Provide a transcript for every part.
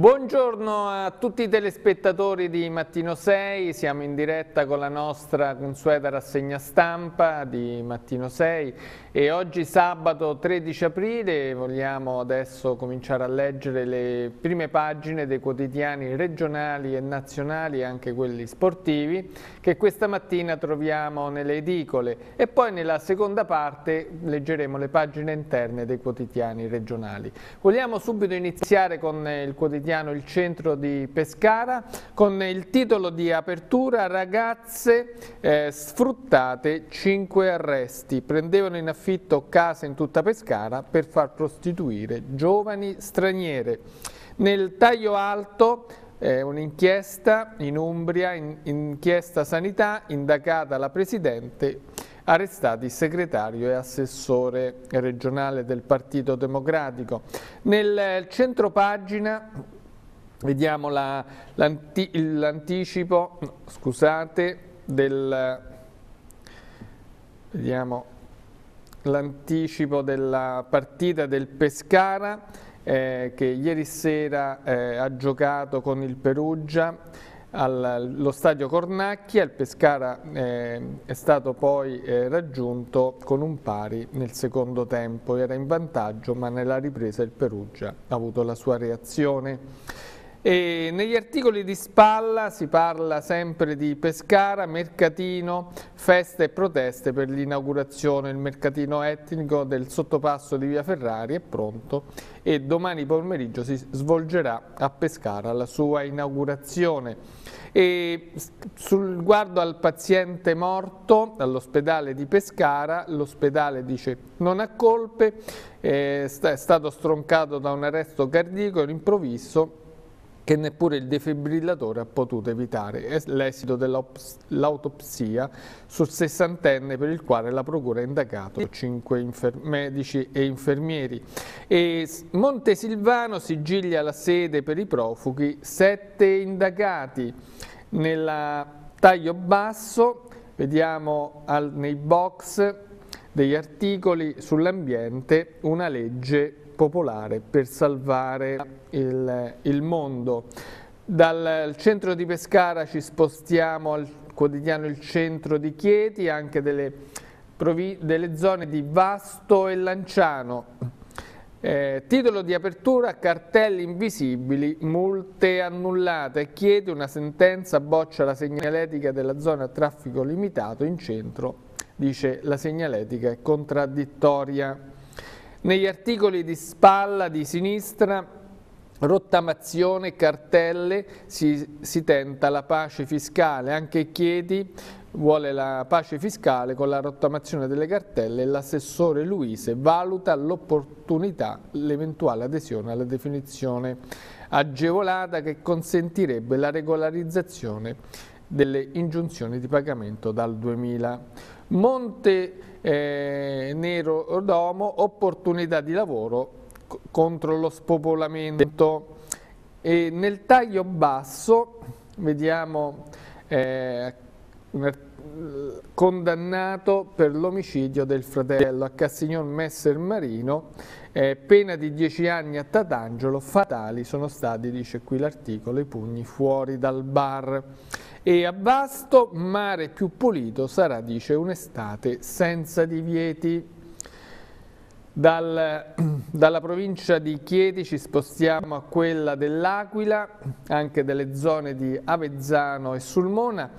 Buongiorno a tutti i telespettatori di Mattino 6, siamo in diretta con la nostra consueta rassegna stampa di Mattino 6 e oggi sabato 13 aprile vogliamo adesso cominciare a leggere le prime pagine dei quotidiani regionali e nazionali, anche quelli sportivi, che questa mattina troviamo nelle edicole e poi nella seconda parte leggeremo le pagine interne dei quotidiani regionali. Vogliamo subito iniziare con il quotidiano Il Centro di Pescara con il titolo di apertura Ragazze eh, sfruttate, 5 arresti. Prendevano in affitto case in tutta Pescara per far prostituire giovani straniere. Nel taglio alto eh, un'inchiesta in Umbria, in, inchiesta sanità, indagata la Presidente arrestati segretario e assessore regionale del Partito Democratico. Nel centro pagina Vediamo l'anticipo, la, scusate, del, vediamo l'anticipo della partita del Pescara eh, che ieri sera eh, ha giocato con il Perugia allo stadio Cornacchia, il Pescara eh, è stato poi eh, raggiunto con un pari nel secondo tempo, era in vantaggio ma nella ripresa il Perugia ha avuto la sua reazione. E negli articoli di spalla si parla sempre di Pescara, mercatino, feste e proteste per l'inaugurazione, il mercatino etnico del sottopasso di Via Ferrari è pronto e domani pomeriggio si svolgerà a Pescara la sua inaugurazione. E sul riguardo al paziente morto all'ospedale di Pescara, l'ospedale dice non ha colpe, è stato stroncato da un arresto cardiaco improvviso che neppure il defibrillatore ha potuto evitare l'esito dell'autopsia sul sessantenne per il quale la procura ha indagato cinque medici e infermieri. E Montesilvano sigiglia la sede per i profughi, sette indagati. Nel taglio basso vediamo al, nei box degli articoli sull'ambiente una legge popolare per salvare il, il mondo. Dal centro di Pescara ci spostiamo al quotidiano Il Centro di Chieti, anche delle, delle zone di Vasto e Lanciano. Eh, titolo di apertura, cartelli invisibili, multe annullate. Chiede una sentenza, boccia la segnaletica della zona a traffico limitato in centro. Dice la segnaletica è contraddittoria. Negli articoli di spalla di sinistra, rottamazione, cartelle, si, si tenta la pace fiscale, anche Chiedi vuole la pace fiscale con la rottamazione delle cartelle e l'assessore Luise valuta l'opportunità, l'eventuale adesione alla definizione agevolata che consentirebbe la regolarizzazione delle ingiunzioni di pagamento dal 2000. Monte eh, Nero Domo, opportunità di lavoro contro lo spopolamento. E nel taglio basso vediamo eh, condannato per l'omicidio del fratello a Cassignon Messer Marino, eh, pena di 10 anni a Tatangelo, fatali sono stati, dice qui l'articolo, i pugni fuori dal bar e a Vasto mare più pulito sarà, dice, un'estate senza divieti. Dal, dalla provincia di Chieti ci spostiamo a quella dell'Aquila, anche delle zone di Avezzano e Sulmona.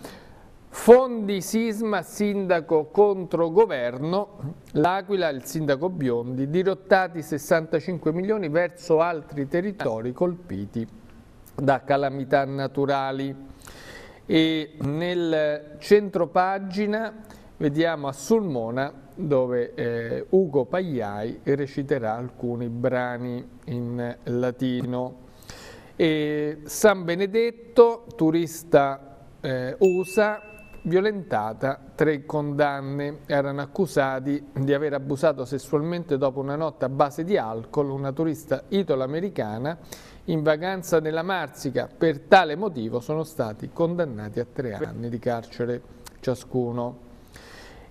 Fondi sisma, sindaco contro governo, l'Aquila, il sindaco Biondi, dirottati 65 milioni verso altri territori colpiti da calamità naturali e nel centro pagina vediamo a Sulmona dove eh, Ugo Pagliai reciterà alcuni brani in latino. E San Benedetto, turista eh, USA, violentata, tre condanne, erano accusati di aver abusato sessualmente dopo una notte a base di alcol una turista italo-americana in vacanza nella Marsica. Per tale motivo sono stati condannati a tre anni di carcere ciascuno.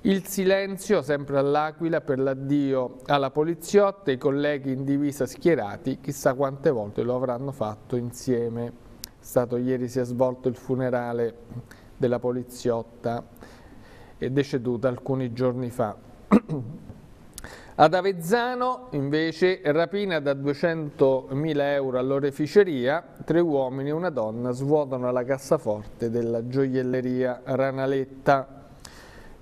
Il silenzio, sempre all'Aquila, per l'addio alla poliziotta, i colleghi in divisa schierati, chissà quante volte lo avranno fatto insieme. Stato ieri si è svolto il funerale della poliziotta deceduta alcuni giorni fa. Ad Avezzano invece rapina da 200.000 euro all'oreficeria, tre uomini e una donna svuotano la cassaforte della gioielleria Ranaletta.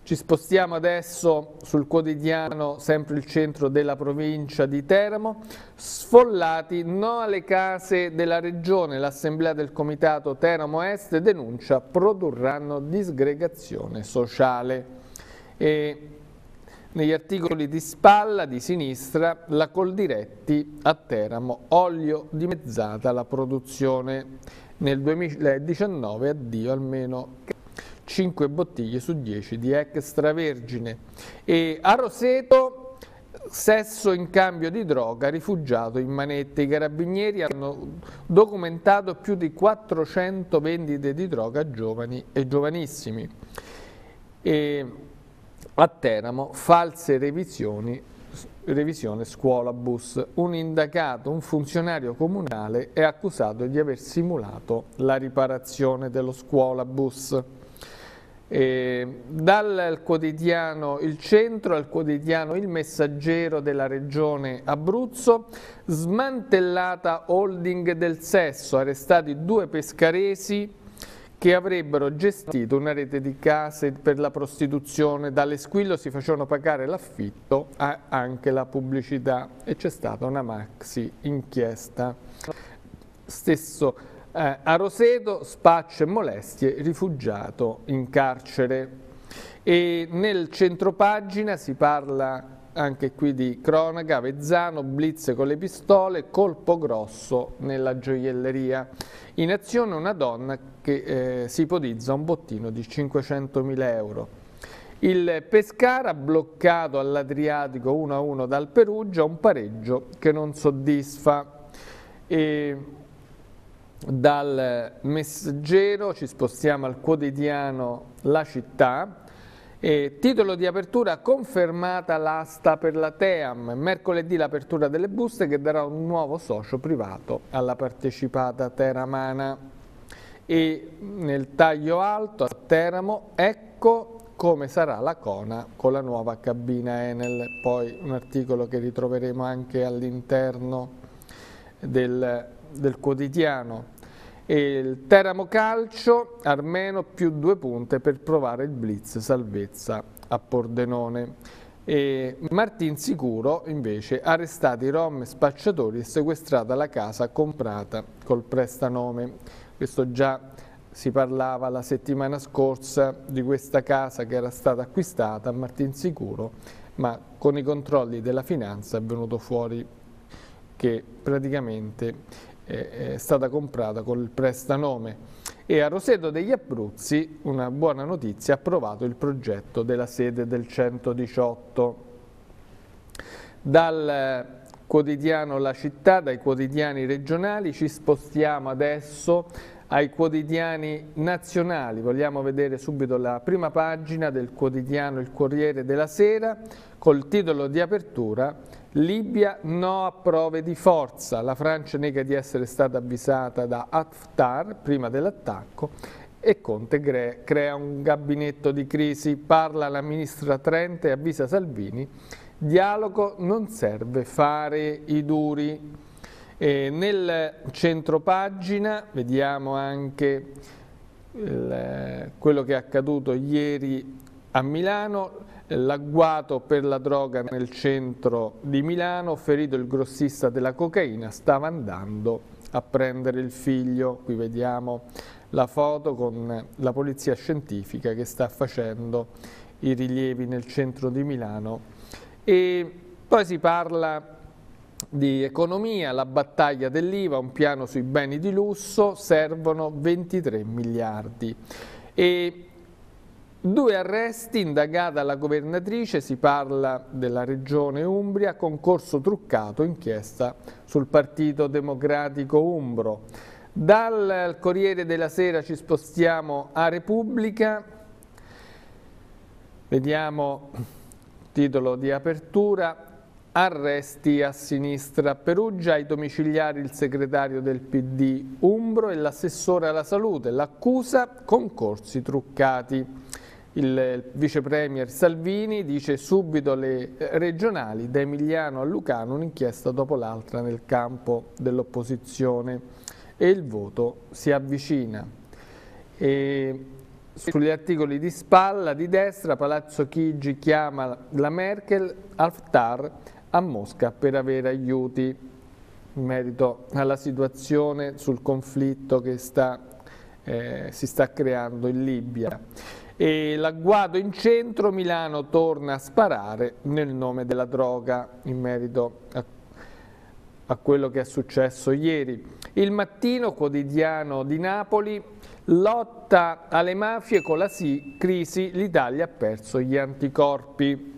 Ci spostiamo adesso sul quotidiano, sempre il centro della provincia di Teramo. Sfollati no alle case della regione. L'assemblea del comitato Teramo Est denuncia produrranno disgregazione sociale. E negli articoli di spalla di sinistra la Coldiretti a Teramo, olio dimezzata la produzione. Nel 2019 addio almeno 5 bottiglie su 10 di extravergine. E a Roseto sesso in cambio di droga rifugiato in manette. I carabinieri hanno documentato più di 400 vendite di droga a giovani e giovanissimi. E a Teramo false revisioni revisione scuola bus. Un indagato, un funzionario comunale è accusato di aver simulato la riparazione dello scuola bus. E dal quotidiano Il Centro al quotidiano Il Messaggero della regione Abruzzo, smantellata holding del sesso, arrestati due pescaresi che avrebbero gestito una rete di case per la prostituzione, dall'esquillo si facevano pagare l'affitto a anche la pubblicità e c'è stata una maxi inchiesta. Stesso eh, a Roseto, spaccio e molestie, rifugiato in carcere. E nel centropagina si parla anche qui di cronaca, Avezzano, blitz con le pistole, colpo grosso nella gioielleria. In azione una donna che eh, si ipotizza un bottino di 500.000 euro. Il Pescara bloccato all'Adriatico 1-1 dal Perugia, un pareggio che non soddisfa. E dal messaggero ci spostiamo al quotidiano La Città. E titolo di apertura confermata l'asta per la TEAM, mercoledì l'apertura delle buste che darà un nuovo socio privato alla partecipata Teramana. E nel taglio alto a Teramo, ecco come sarà la Cona con la nuova cabina Enel, poi un articolo che ritroveremo anche all'interno del del quotidiano. Il Teramo Calcio, Armeno più due punte per provare il blitz salvezza a Pordenone. E Martin Sicuro invece arrestati rom e spacciatori e sequestrata la casa comprata col prestanome. Questo già si parlava la settimana scorsa di questa casa che era stata acquistata a Martin Sicuro, ma con i controlli della finanza è venuto fuori che praticamente è stata comprata col prestanome e a Roseto degli Abruzzi, una buona notizia, ha approvato il progetto della sede del 118. Dal quotidiano La Città, dai quotidiani regionali, ci spostiamo adesso ai quotidiani nazionali. Vogliamo vedere subito la prima pagina del quotidiano Il Corriere della Sera col titolo di apertura Libia no a prove di forza, la Francia nega di essere stata avvisata da Haftar prima dell'attacco e Conte crea un gabinetto di crisi, parla la ministra Trente e avvisa Salvini, dialogo non serve fare i duri. E nel centro pagina vediamo anche il, quello che è accaduto ieri a Milano, l'agguato per la droga nel centro di Milano, ferito il grossista della cocaina, stava andando a prendere il figlio, qui vediamo la foto con la polizia scientifica che sta facendo i rilievi nel centro di Milano. E poi si parla di economia, la battaglia dell'IVA, un piano sui beni di lusso, servono 23 miliardi. E Due arresti, indagata la governatrice, si parla della regione Umbria, concorso truccato, inchiesta sul Partito Democratico Umbro. Dal Corriere della Sera ci spostiamo a Repubblica Vediamo titolo di apertura, arresti a sinistra Perugia, ai domiciliari il segretario del PD Umbro e l'assessore alla salute, l'accusa concorsi truccati. Il vice premier Salvini dice subito le regionali, da Emiliano a Lucano, un'inchiesta dopo l'altra nel campo dell'opposizione e il voto si avvicina. E sugli articoli di spalla di destra Palazzo Chigi chiama la Merkel Haftar a Mosca per avere aiuti in merito alla situazione sul conflitto che sta, eh, si sta creando in Libia. E l'agguato in centro, Milano torna a sparare nel nome della droga in merito a, a quello che è successo ieri. Il mattino quotidiano di Napoli, lotta alle mafie con la crisi, l'Italia ha perso gli anticorpi.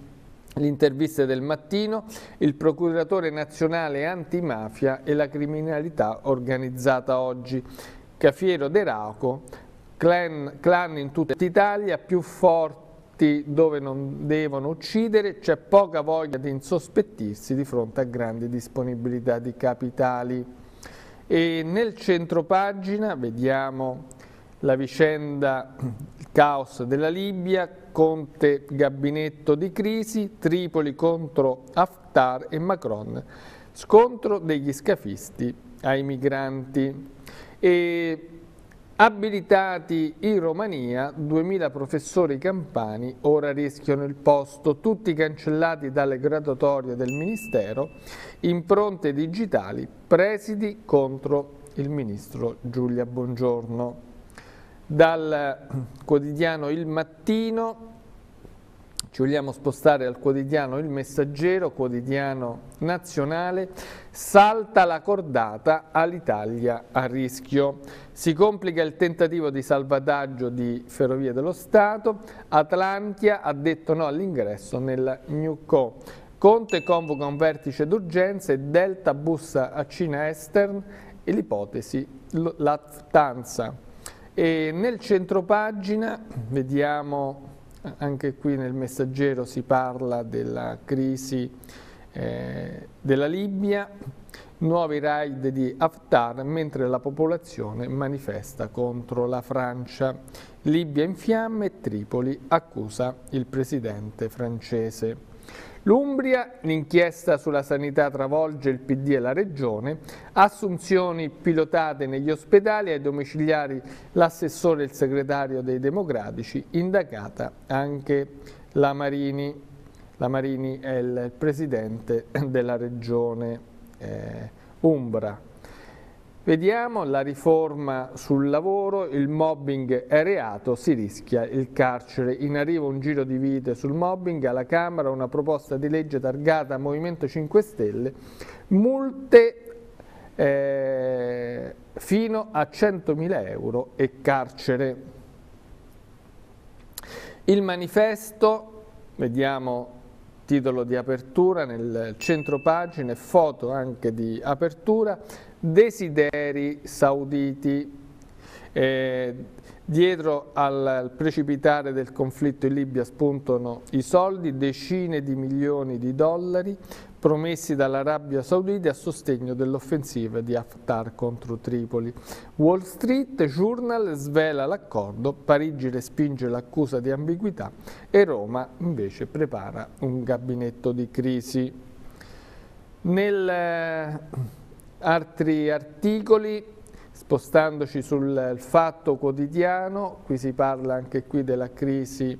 L'intervista del mattino, il procuratore nazionale antimafia e la criminalità organizzata oggi. Cafiero De Rauco clan, clan in tutta Italia, più forti dove non devono uccidere, c'è poca voglia di insospettirsi di fronte a grandi disponibilità di capitali. E nel centro pagina vediamo la vicenda, il caos della Libia, Conte gabinetto di crisi, Tripoli contro Haftar e Macron, scontro degli scafisti ai migranti. E Abilitati in Romania, 2000 professori campani ora rischiano il posto, tutti cancellati dalle graduatorie del Ministero, impronte digitali, presidi contro il Ministro Giulia Bongiorno. Dal quotidiano Il Mattino ci vogliamo spostare al quotidiano Il Messaggero, quotidiano nazionale, salta la cordata all'Italia a rischio. Si complica il tentativo di salvataggio di Ferrovie dello Stato, Atlantia ha detto no all'ingresso nella New Co. Conte convoca un vertice d'urgenza e Delta bussa a Cina Eastern e l'ipotesi Lufthansa. E nel centro pagina vediamo anche qui nel messaggero si parla della crisi eh, della Libia, nuovi raid di Haftar mentre la popolazione manifesta contro la Francia. Libia in fiamme Tripoli accusa il presidente francese. L'Umbria, l'inchiesta sulla sanità travolge il PD e la Regione, assunzioni pilotate negli ospedali ai domiciliari l'assessore e il segretario dei Democratici, indagata anche la Marini. La Marini è il presidente della Regione eh, Umbra. Vediamo la riforma sul lavoro, il mobbing è reato, si rischia il carcere. In arrivo un giro di vite sul mobbing, alla Camera una proposta di legge targata Movimento 5 Stelle, multe eh, fino a 100.000 euro e carcere. Il manifesto, vediamo titolo di apertura nel centro pagina e foto anche di apertura, desideri sauditi. Eh, dietro al precipitare del conflitto in Libia spuntano i soldi, decine di milioni di dollari promessi dall'Arabia Saudita a sostegno dell'offensiva di Haftar contro Tripoli. Wall Street Journal svela l'accordo, Parigi respinge l'accusa di ambiguità e Roma invece prepara un gabinetto di crisi. Nel Altri articoli, spostandoci sul fatto quotidiano, qui si parla anche qui della crisi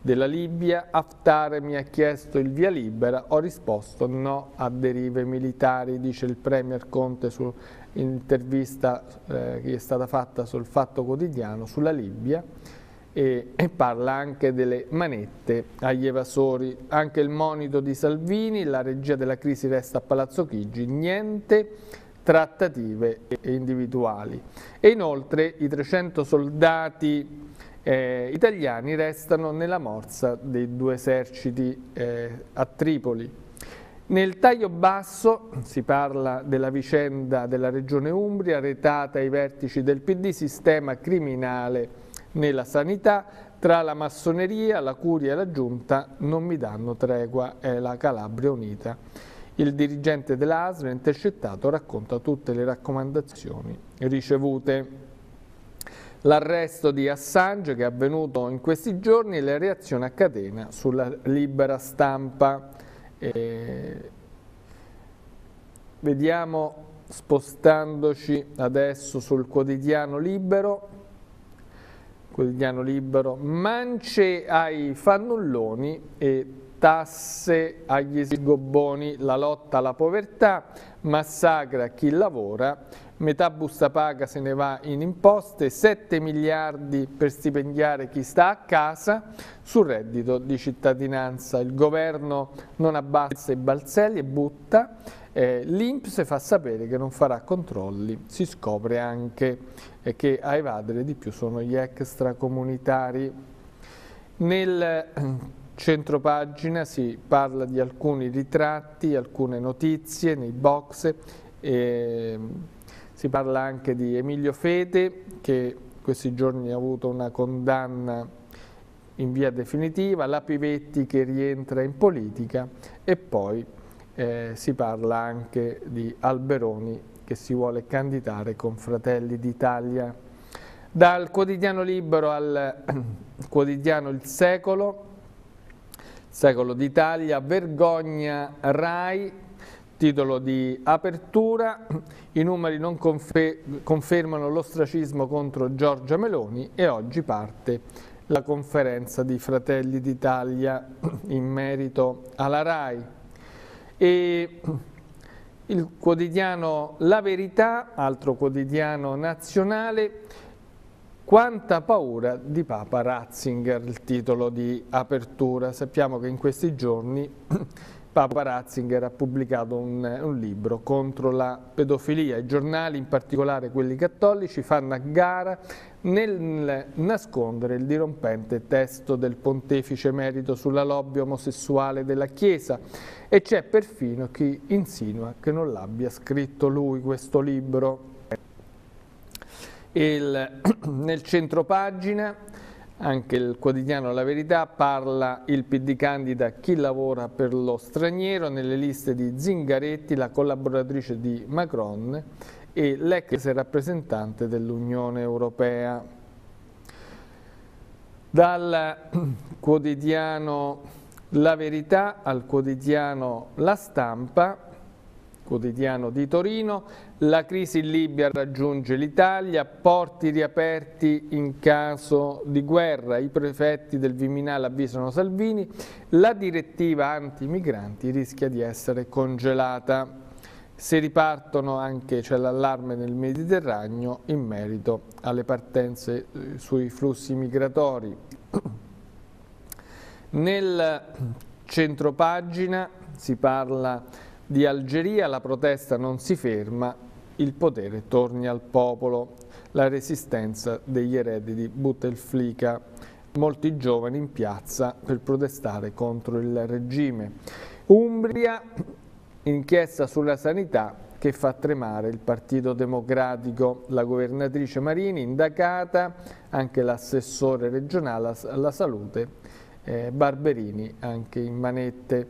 della Libia, Haftar mi ha chiesto il via libera, ho risposto no a derive militari, dice il Premier Conte sull'intervista eh, che è stata fatta sul Fatto Quotidiano sulla Libia e, e, parla anche delle manette agli evasori, anche il monito di Salvini, la regia della crisi resta a Palazzo Chigi, niente trattative individuali e inoltre i 300 soldati eh, italiani restano nella morsa dei due eserciti eh, a Tripoli. Nel taglio basso si parla della vicenda della regione Umbria, retata ai vertici del PD, sistema criminale nella sanità, tra la massoneria, la curia e la giunta non mi danno tregua, è la Calabria Unita. Il dirigente dell'ASL intercettato racconta tutte le raccomandazioni ricevute. L'arresto di Assange che è avvenuto in questi giorni e le reazioni a catena sulla libera stampa. Eh, vediamo spostandoci adesso sul quotidiano libero, quotidiano libero, mance ai fannulloni e tasse agli sgobboni, la lotta alla povertà, massacra chi lavora, metà busta paga se ne va in imposte, 7 miliardi per stipendiare chi sta a casa, sul reddito di cittadinanza. Il governo non abbassa i balzelli e butta, eh, L'Inps fa sapere che non farà controlli, si scopre anche eh, che a evadere di più sono gli extracomunitari. Nel eh, centro pagina si parla di alcuni ritratti, alcune notizie nei box, eh, si parla anche di Emilio Fede che questi giorni ha avuto una condanna in via definitiva, la Pivetti che rientra in politica e poi eh, si parla anche di Alberoni che si vuole candidare con Fratelli d'Italia. Dal quotidiano Libero al quotidiano Il Secolo, Secolo d'Italia, vergogna RAI, titolo di apertura, i numeri non confermano l'ostracismo contro Giorgia Meloni e oggi parte la conferenza di Fratelli d'Italia in merito alla RAI e il quotidiano La Verità, altro quotidiano nazionale, quanta paura di Papa Ratzinger, il titolo di apertura. Sappiamo che in questi giorni Papa Ratzinger ha pubblicato un, un, libro contro la pedofilia. I giornali, in particolare quelli cattolici, fanno a gara nel nascondere il dirompente testo del pontefice merito sulla lobby omosessuale della Chiesa e c'è perfino chi insinua che non l'abbia scritto lui questo libro. Il, nel centro pagina anche il quotidiano La Verità parla il PD candida chi lavora per lo straniero nelle liste di Zingaretti, la collaboratrice di Macron e l'ex rappresentante dell'Unione Europea. Dal quotidiano La Verità al quotidiano La Stampa quotidiano di Torino, la crisi in Libia raggiunge l'Italia, porti riaperti in caso di guerra, i prefetti del Viminale avvisano Salvini, la direttiva anti-migranti rischia di essere congelata. Se ripartono anche c'è l'allarme nel Mediterraneo in merito alle partenze eh, sui flussi migratori. Nel centropagina si parla di Algeria la protesta non si ferma, il potere torni al popolo, la resistenza degli eredi di Bouteflika, molti giovani in piazza per protestare contro il regime. Umbria, inchiesta sulla sanità che fa tremare il Partito Democratico, la governatrice Marini indagata, anche l'assessore regionale alla salute, eh, Barberini anche in manette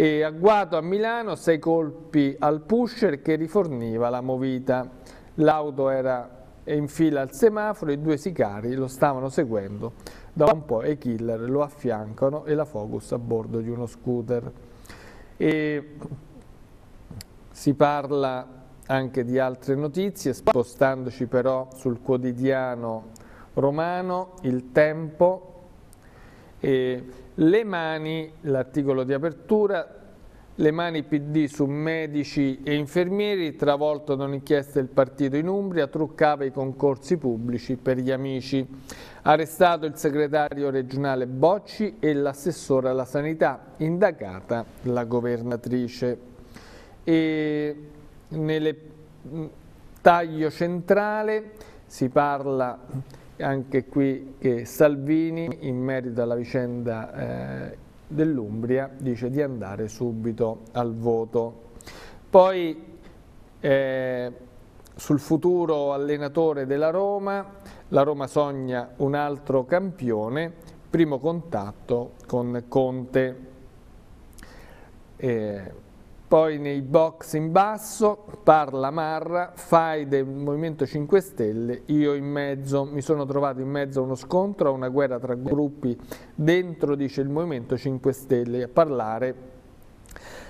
e agguato a Milano sei colpi al pusher che riforniva la movita. L'auto era in fila al semaforo e due sicari lo stavano seguendo. Da un po' i killer lo affiancano e la Focus a bordo di uno scooter. E si parla anche di altre notizie, spostandoci però sul quotidiano romano, Il Tempo, e le mani, l'articolo di apertura, le mani PD su medici e infermieri, travolto da un'inchiesta del partito in Umbria, truccava i concorsi pubblici per gli amici. Arrestato il segretario regionale Bocci e l'assessore alla sanità, indagata la governatrice. E nel taglio centrale si parla anche qui che Salvini in merito alla vicenda eh, dell'Umbria dice di andare subito al voto. Poi eh, sul futuro allenatore della Roma, la Roma sogna un altro campione, primo contatto con Conte. Eh, poi nei box in basso parla Marra, fai del Movimento 5 Stelle, io in mezzo, mi sono trovato in mezzo a uno scontro, a una guerra tra gruppi, dentro dice il Movimento 5 Stelle, a parlare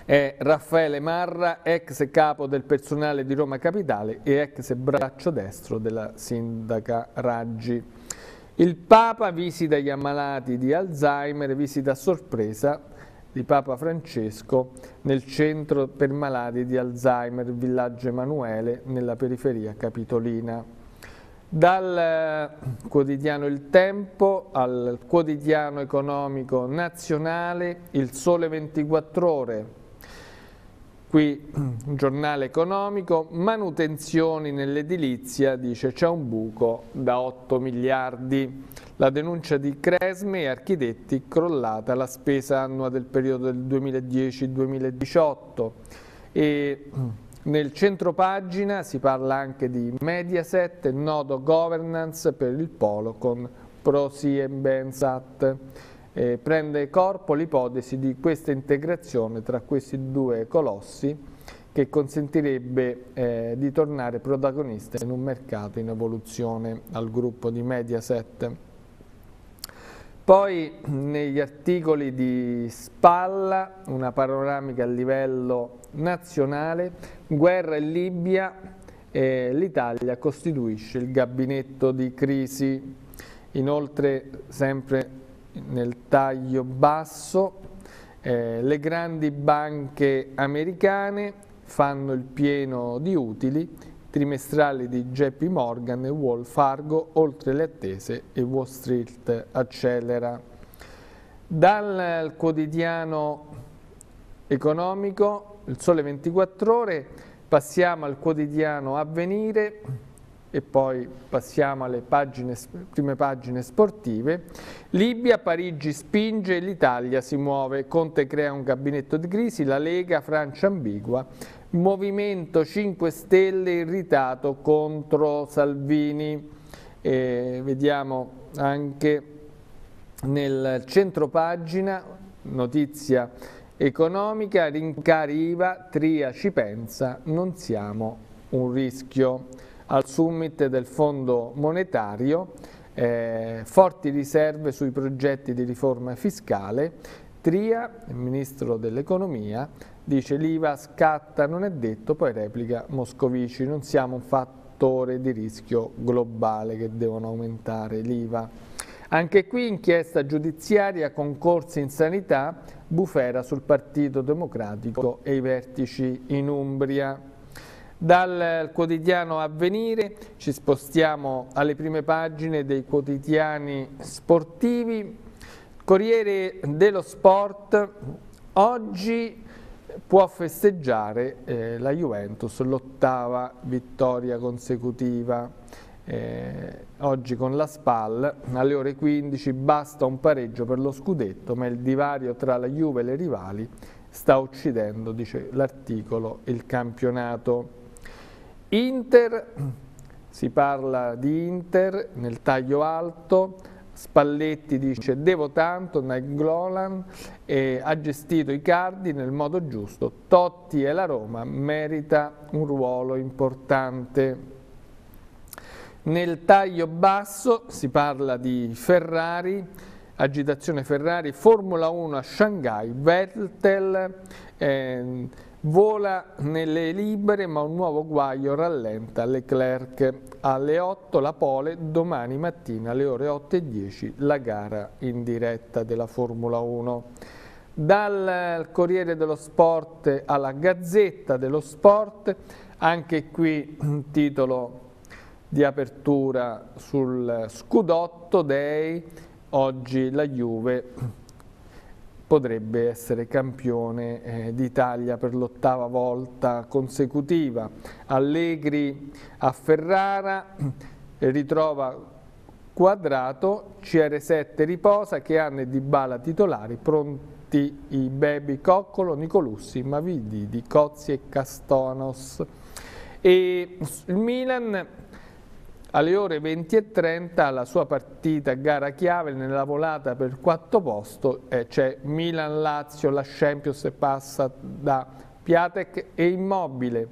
è Raffaele Marra, ex capo del personale di Roma Capitale e ex braccio destro della sindaca Raggi. Il Papa visita gli ammalati di Alzheimer, visita a sorpresa di Papa Francesco nel centro per malati di Alzheimer, Villaggio Emanuele, nella periferia capitolina. Dal eh, quotidiano Il Tempo al quotidiano economico nazionale Il Sole 24 Ore, qui un giornale economico, manutenzioni nell'edilizia, dice c'è un buco da 8 miliardi. La denuncia di Cresme e Architetti crollata la spesa annua del periodo del 2010-2018 e nel centro pagina si parla anche di Mediaset, nodo governance per il polo con Prosi e Bensat. Eh, prende corpo l'ipotesi di questa integrazione tra questi due colossi che consentirebbe eh, di tornare protagonista in un mercato in evoluzione al gruppo di Mediaset. Poi negli articoli di Spalla, una panoramica a livello nazionale, guerra in Libia, eh, l'Italia costituisce il gabinetto di crisi. Inoltre, sempre nel taglio basso, eh, le grandi banche americane fanno il pieno di utili, trimestrali di JP Morgan e Wells Fargo oltre le attese e Wall Street accelera. Dal quotidiano economico, il Sole 24 Ore, passiamo al quotidiano Avvenire e poi passiamo alle pagine, prime pagine sportive. Libia, Parigi spinge, l'Italia si muove, Conte crea un gabinetto di crisi, la Lega, Francia ambigua, Movimento 5 Stelle irritato contro Salvini. E vediamo anche nel centro pagina, notizia economica, rincari IVA, Tria ci pensa, non siamo un rischio. Al summit del Fondo Monetario, eh, forti riserve sui progetti di riforma fiscale, Tria, il Ministro dell'Economia, dice l'IVA scatta, non è detto, poi replica Moscovici, non siamo un fattore di rischio globale che devono aumentare l'IVA. Anche qui inchiesta giudiziaria, concorsi in sanità, bufera sul Partito Democratico e i vertici in Umbria. Dal quotidiano Avvenire ci spostiamo alle prime pagine dei quotidiani sportivi. Corriere dello Sport, oggi può festeggiare eh, la Juventus l'ottava vittoria consecutiva. Eh, oggi con la SPAL alle ore 15 basta un pareggio per lo scudetto, ma il divario tra la Juve e le rivali sta uccidendo, dice l'articolo, il campionato. Inter, si parla di Inter nel taglio alto, Spalletti dice devo tanto, Nainggolan eh, ha gestito i cardi nel modo giusto, Totti e la Roma merita un ruolo importante. Nel taglio basso si parla di Ferrari, agitazione Ferrari, Formula 1 a Shanghai, Vettel, eh, Vola nelle libere ma un nuovo guaio rallenta Leclerc. Alle 8 la pole, domani mattina alle ore 8 e 10 la gara in diretta della Formula 1. Dal Corriere dello Sport alla Gazzetta dello Sport, anche qui un titolo di apertura sul Scudotto Day, oggi la Juve potrebbe essere campione eh, d'Italia per l'ottava volta consecutiva. Allegri a Ferrara ritrova Quadrato, CR7 riposa, che hanno Di Bala titolari, pronti i baby Coccolo, Nicolussi, Mavididi, Cozzi e Castonos. E il Milan alle ore 20.30 la sua partita gara chiave nella volata per quarto posto eh, c'è Milan-Lazio, la Champions passa da Piatek e Immobile.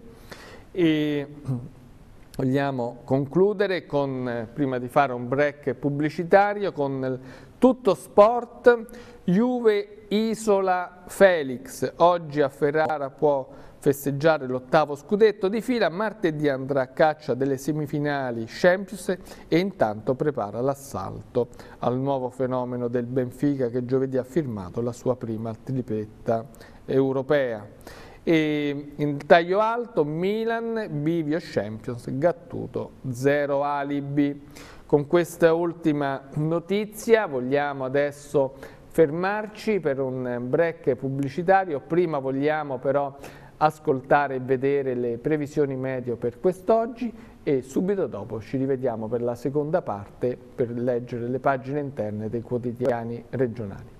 E vogliamo concludere con, eh, prima di fare un break pubblicitario, con tutto sport, Juve Isola Felix, oggi a Ferrara può festeggiare l'ottavo scudetto di fila, martedì andrà a caccia delle semifinali Champions e intanto prepara l'assalto al nuovo fenomeno del Benfica che giovedì ha firmato la sua prima tripletta europea. E in taglio alto Milan, Bivio Champions, Gattuto, zero alibi. Con questa ultima notizia vogliamo adesso fermarci per un break pubblicitario, prima vogliamo però ascoltare e vedere le previsioni meteo per quest'oggi e subito dopo ci rivediamo per la seconda parte per leggere le pagine interne dei quotidiani regionali.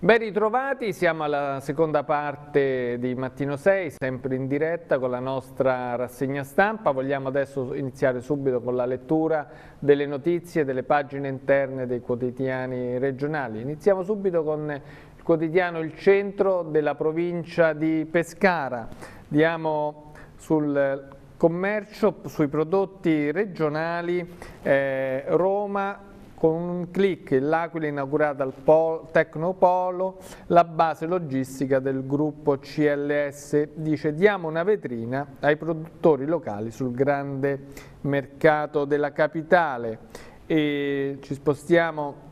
Ben ritrovati, siamo alla seconda parte di Mattino 6, sempre in diretta con la nostra rassegna stampa. Vogliamo adesso iniziare subito con la lettura delle notizie delle pagine interne dei quotidiani regionali. Iniziamo subito con quotidiano Il Centro della provincia di Pescara. Diamo sul commercio, sui prodotti regionali, eh, Roma con un clic l'Aquila inaugurata al Polo, Tecnopolo, la base logistica del gruppo CLS dice diamo una vetrina ai produttori locali sul grande mercato della capitale e ci spostiamo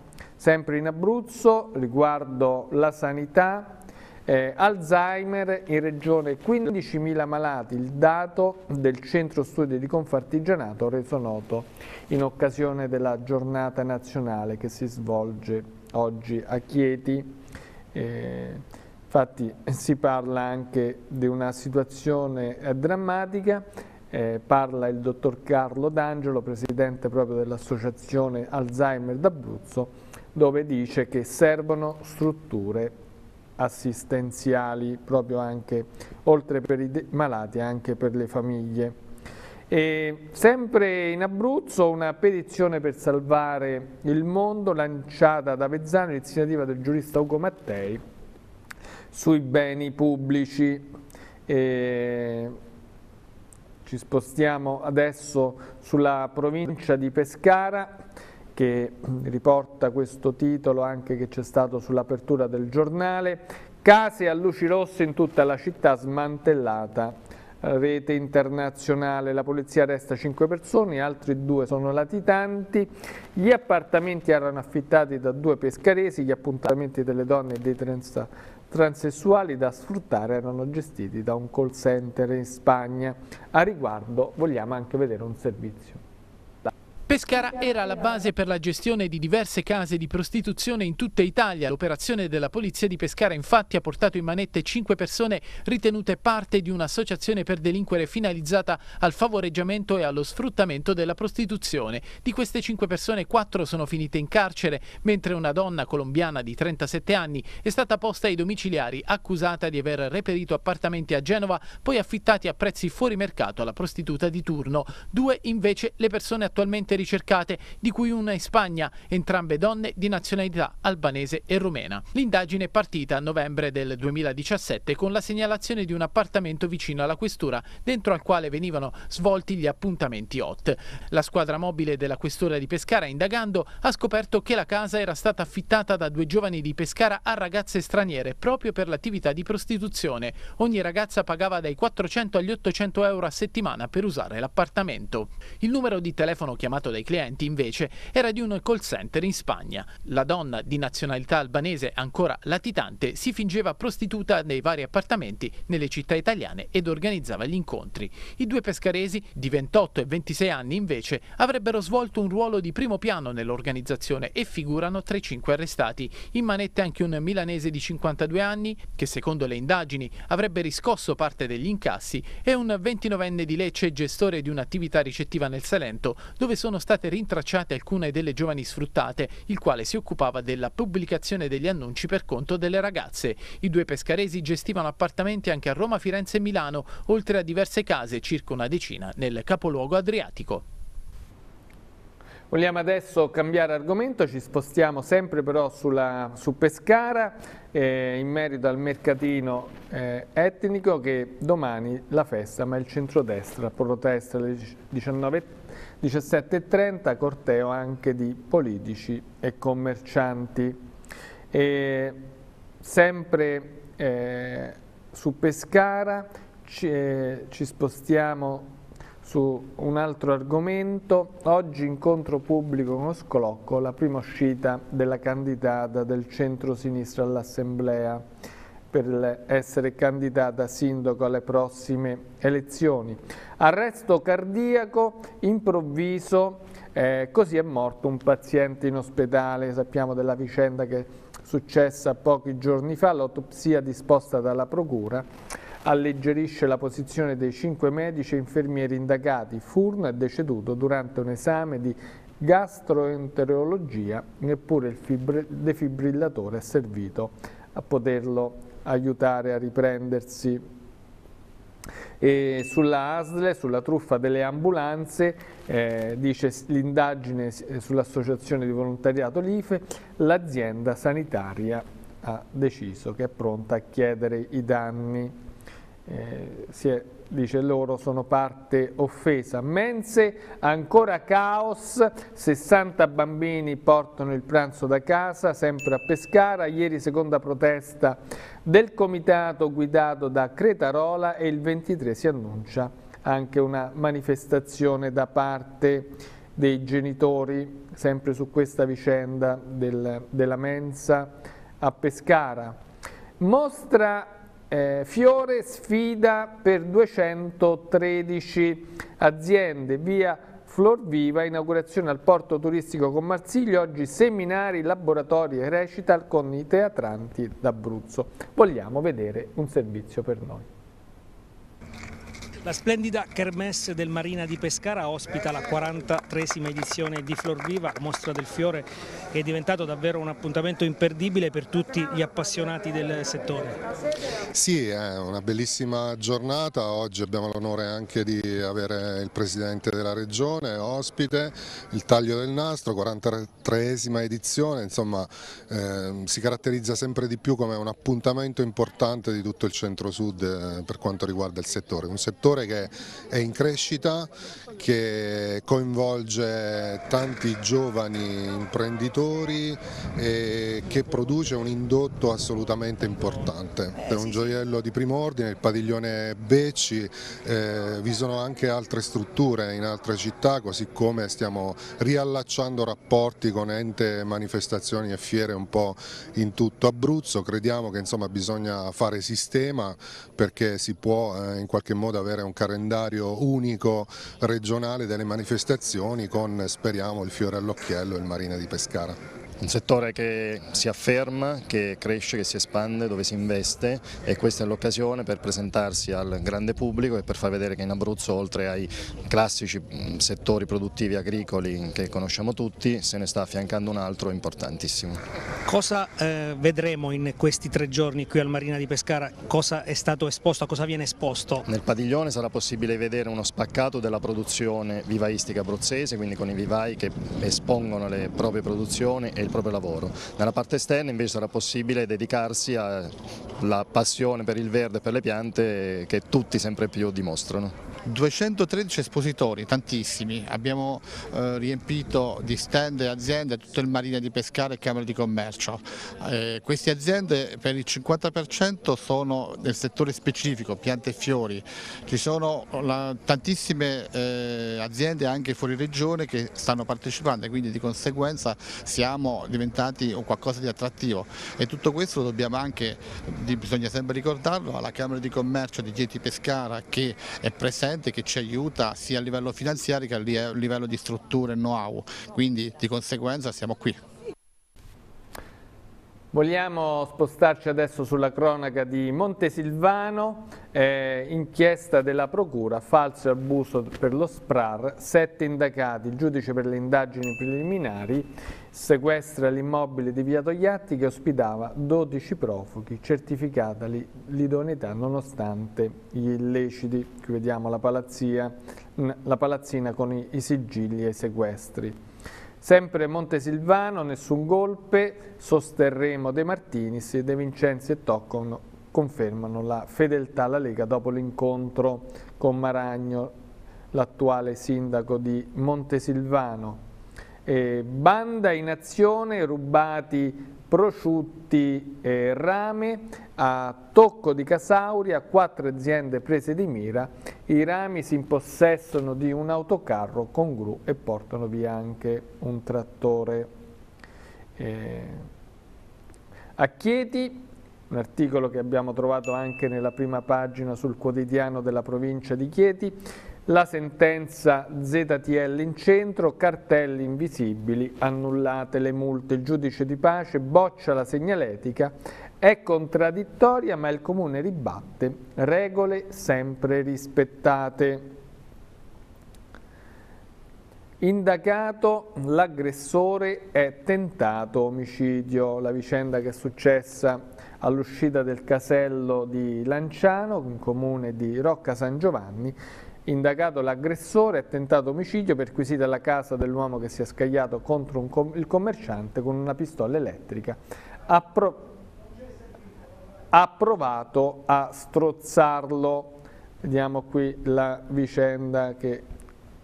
sempre in Abruzzo riguardo la sanità eh, Alzheimer in regione 15.000 malati, il dato del centro studi di Confartigianato reso noto in occasione della giornata nazionale che si svolge oggi a Chieti. Eh, infatti si parla anche di una situazione eh, drammatica, eh, parla il dottor Carlo D'Angelo, presidente proprio dell'associazione Alzheimer d'Abruzzo, dove dice che servono strutture assistenziali proprio anche oltre per i malati anche per le famiglie. E sempre in Abruzzo una petizione per salvare il mondo lanciata da Vezzano, iniziativa del giurista Ugo Mattei sui beni pubblici. E ci spostiamo adesso sulla provincia di Pescara che riporta questo titolo anche che c'è stato sull'apertura del giornale, case a luci rosse in tutta la città smantellata, rete internazionale, la polizia arresta 5 persone, altri due sono latitanti, gli appartamenti erano affittati da due pescaresi, gli appuntamenti delle donne e dei trans transessuali da sfruttare erano gestiti da un call center in Spagna. A riguardo vogliamo anche vedere un servizio. Pescara era la base per la gestione di diverse case di prostituzione in tutta Italia. L'operazione della polizia di Pescara infatti ha portato in manette cinque persone ritenute parte di un'associazione per delinquere finalizzata al favoreggiamento e allo sfruttamento della prostituzione. Di queste cinque persone quattro sono finite in carcere, mentre una donna colombiana di 37 anni è stata posta ai domiciliari accusata di aver reperito appartamenti a Genova poi affittati a prezzi fuori mercato alla prostituta di turno. Due invece le persone attualmente ricercate, di cui una in Spagna, entrambe donne di nazionalità albanese e rumena. L'indagine è partita a novembre del 2017 con la segnalazione di un appartamento vicino alla questura, dentro al quale venivano svolti gli appuntamenti hot. La squadra mobile della questura di Pescara, indagando, ha scoperto che la casa era stata affittata da due giovani di Pescara a ragazze straniere proprio per l'attività di prostituzione. Ogni ragazza pagava dai 400 agli 800 euro a settimana per usare l'appartamento. Il numero di telefono chiamato chiamato dai clienti invece era di un call center in Spagna. La donna di nazionalità albanese ancora latitante si fingeva prostituta nei vari appartamenti nelle città italiane ed organizzava gli incontri. I due pescaresi di 28 e 26 anni invece avrebbero svolto un ruolo di primo piano nell'organizzazione e figurano tra i cinque arrestati. In manette anche un milanese di 52 anni che secondo le indagini avrebbe riscosso parte degli incassi e un 29enne di Lecce gestore di un'attività ricettiva nel Salento dove sono sono state rintracciate alcune delle giovani sfruttate, il quale si occupava della pubblicazione degli annunci per conto delle ragazze. I due pescaresi gestivano appartamenti anche a Roma, Firenze e Milano, oltre a diverse case, circa una decina, nel capoluogo adriatico. Vogliamo adesso cambiare argomento, ci spostiamo sempre però sulla, su Pescara eh, in merito al mercatino eh, etnico che domani la festa, ma il centrodestra protesta alle 17.30, corteo anche di politici e commercianti. E sempre eh, su Pescara ci, eh, ci spostiamo su un altro argomento. Oggi incontro pubblico con Sclocco, la prima uscita della candidata del centro-sinistra all'Assemblea per essere candidata sindaco alle prossime elezioni. Arresto cardiaco improvviso, eh, così è morto un paziente in ospedale, sappiamo della vicenda che è successa pochi giorni fa, l'autopsia disposta dalla Procura alleggerisce la posizione dei cinque medici e infermieri indagati. Furno è deceduto durante un esame di gastroenterologia, neppure il defibrillatore è servito a poterlo aiutare a riprendersi. E sulla ASL, sulla truffa delle ambulanze, eh, dice l'indagine sull'associazione di volontariato LIFE, l'azienda sanitaria ha deciso che è pronta a chiedere i danni eh, è, dice loro sono parte offesa. Mense, ancora caos, 60 bambini portano il pranzo da casa, sempre a Pescara, ieri seconda protesta del comitato guidato da Cretarola e il 23 si annuncia anche una manifestazione da parte dei genitori, sempre su questa vicenda del, della mensa a Pescara. Mostra eh, Fiore sfida per 213 aziende via Florviva, inaugurazione al porto turistico con Marsiglio, oggi seminari, laboratori e recital con i teatranti d'Abruzzo. Vogliamo vedere un servizio per noi. La splendida Kermesse del Marina di Pescara ospita la 43esima edizione di Florviva, mostra del fiore che è diventato davvero un appuntamento imperdibile per tutti gli appassionati del settore. Sì, è una bellissima giornata, oggi abbiamo l'onore anche di avere il Presidente della Regione ospite, il taglio del nastro, 43esima edizione, insomma eh, si caratterizza sempre di più come un appuntamento importante di tutto il centro-sud eh, per quanto riguarda il settore, un settore settore che è in crescita, che coinvolge tanti giovani imprenditori e che produce un indotto assolutamente importante. Per un gioiello di primo ordine, il padiglione Becci, eh, vi sono anche altre strutture in altre città, così come stiamo riallacciando rapporti con ente, manifestazioni e fiere un po' in tutto Abruzzo. Crediamo che insomma, bisogna fare sistema perché si può eh, in qualche modo avere un calendario unico regionale delle manifestazioni con speriamo il fiore all'occhiello e il Marina di Pescara. Un settore che si afferma, che cresce, che si espande, dove si investe e questa è l'occasione per presentarsi al grande pubblico e per far vedere che in Abruzzo oltre ai classici mm, settori produttivi agricoli che conosciamo tutti se ne sta affiancando un altro importantissimo. Cosa eh, vedremo in questi tre giorni qui al Marina di Pescara? Cosa è stato esposto, a cosa viene esposto? Nel padiglione sarà possibile vedere uno spaccato della produzione vivaistica abruzzese, quindi con i vivai che espongono le proprie produzioni e il proprio lavoro. Nella parte esterna invece sarà possibile dedicarsi alla passione per il verde e per le piante che tutti sempre più dimostrano. 213 espositori, tantissimi, abbiamo eh, riempito di stand e aziende tutto il marina di Pescara e Camere di Commercio. Eh, queste aziende per il 50% sono nel settore specifico, piante e fiori, ci sono la, tantissime eh, aziende anche fuori regione che stanno partecipando e quindi di conseguenza siamo diventati un qualcosa di attrattivo e tutto questo dobbiamo anche, bisogna sempre ricordarlo, alla Camera di Commercio di Chieti Pescara che è presente che ci aiuta sia a livello finanziario che a livello di strutture e know-how, quindi di conseguenza siamo qui. Vogliamo spostarci adesso sulla cronaca di Montesilvano, eh, inchiesta della Procura, falso e abuso per lo SPRAR, sette indagati, il giudice per le indagini preliminari sequestra l'immobile di Via Togliatti che ospitava 12 profughi, certificata l'idoneità nonostante gli illeciti, qui vediamo la, palazzia, la palazzina con i, i sigilli e i sequestri. Sempre Montesilvano, nessun golpe, sosterremo De Martinis, De Vincenzi e Toccon confermano la fedeltà alla Lega dopo l'incontro con Maragno, l'attuale sindaco di Montesilvano. E banda in azione, rubati prosciutti e rame, a tocco di Casauria, quattro aziende prese di mira, i rami si impossessano di un autocarro con gru e portano via anche un trattore. Eh, a Chieti, un articolo che abbiamo trovato anche nella prima pagina sul quotidiano della provincia di Chieti, la sentenza ZTL in centro, cartelli invisibili, annullate le multe, il giudice di pace boccia la segnaletica, è contraddittoria ma il comune ribatte, regole sempre rispettate. Indagato, l'aggressore è tentato omicidio, la vicenda che è successa all'uscita del casello di Lanciano, un comune di Rocca San Giovanni, Indagato l'aggressore, è tentato omicidio, perquisita la casa dell'uomo che si è scagliato contro com il commerciante con una pistola elettrica. Ha, pro ha provato a strozzarlo. Vediamo qui la vicenda che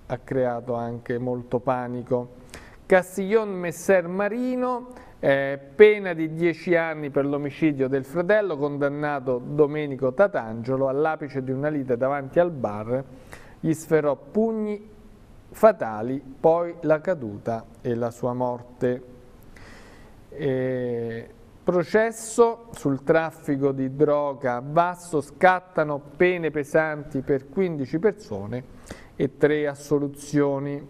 ha creato anche molto panico. Castiglion Messer Marino, eh, pena di 10 anni per l'omicidio del fratello, condannato Domenico Tatangelo all'apice di una lite davanti al bar gli sferrò pugni fatali, poi la caduta e la sua morte. E processo sul traffico di droga Basso, scattano pene pesanti per 15 persone e 3 assoluzioni,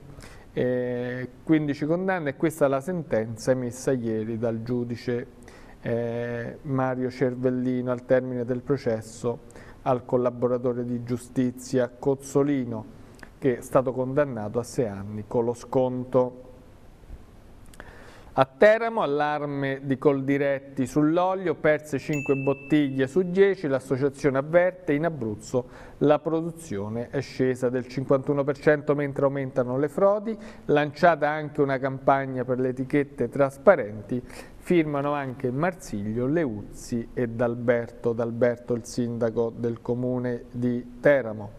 eh, 15 condanne e questa è la sentenza emessa ieri dal giudice eh, Mario Cervellino al termine del processo al collaboratore di giustizia Cozzolino che è stato condannato a sei anni con lo sconto. A Teramo, allarme di Coldiretti sull'olio, perse 5 bottiglie su 10, l'associazione avverte, in Abruzzo la produzione è scesa del 51% mentre aumentano le frodi, lanciata anche una campagna per le etichette trasparenti, firmano anche Marsiglio, Leuzzi e D'Alberto, D'Alberto il sindaco del comune di Teramo.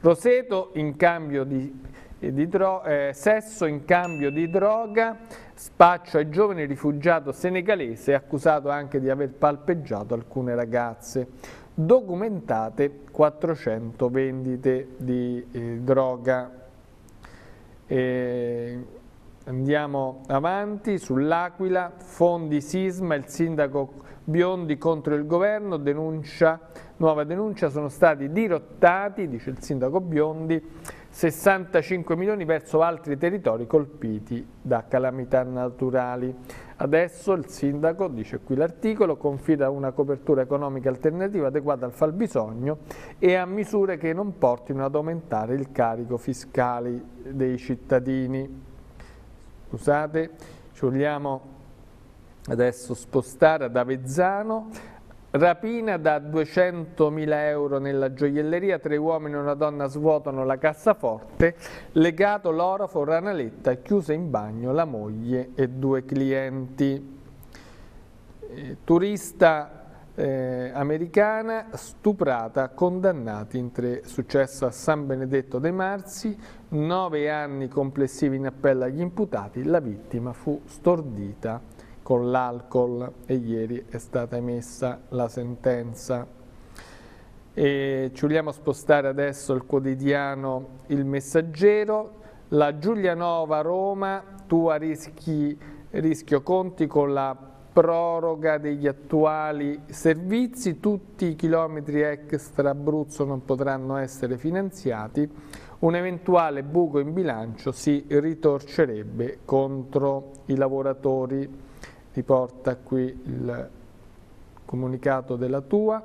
Roseto in cambio di, di eh, sesso in cambio di droga, spaccio ai giovani rifugiato senegalese accusato anche di aver palpeggiato alcune ragazze. Documentate 400 vendite di eh, droga. E Andiamo avanti, sull'Aquila, fondi sisma, il sindaco Biondi contro il governo, denuncia, nuova denuncia, sono stati dirottati, dice il sindaco Biondi, 65 milioni verso altri territori colpiti da calamità naturali. Adesso il sindaco, dice qui l'articolo, confida una copertura economica alternativa adeguata al fabbisogno e a misure che non portino ad aumentare il carico fiscale dei cittadini scusate, ci vogliamo adesso spostare ad Avezzano, rapina da 200.000 euro nella gioielleria, tre uomini e una donna svuotano la cassaforte, legato l'orafo Ranaletta, chiusa in bagno la moglie e due clienti. Eh, turista eh, americana stuprata, condannati in tre, successo a San Benedetto dei Marzi, nove anni complessivi in appello agli imputati, la vittima fu stordita con l'alcol e ieri è stata emessa la sentenza. E ci vogliamo spostare adesso il quotidiano Il Messaggero, la Giulianova Roma, tu a rischi, rischio conti con la proroga degli attuali servizi, tutti i chilometri extra Abruzzo non potranno essere finanziati, un eventuale buco in bilancio si ritorcerebbe contro i lavoratori. Riporta qui il comunicato della tua.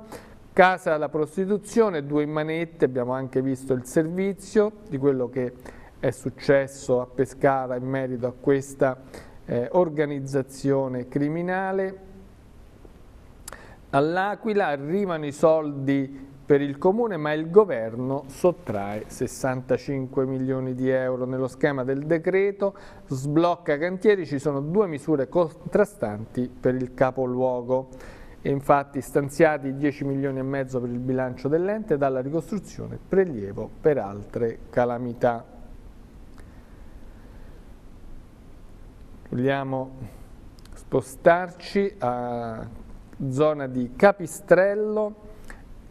Casa alla prostituzione, due manette, abbiamo anche visto il servizio di quello che è successo a Pescara in merito a questa eh, organizzazione criminale. All'Aquila arrivano i soldi per il comune, ma il governo sottrae 65 milioni di euro. Nello schema del decreto, sblocca cantieri, ci sono due misure contrastanti per il capoluogo. E infatti stanziati 10 milioni e mezzo per il bilancio dell'ente dalla ricostruzione prelievo per altre calamità. Vogliamo spostarci a zona di Capistrello,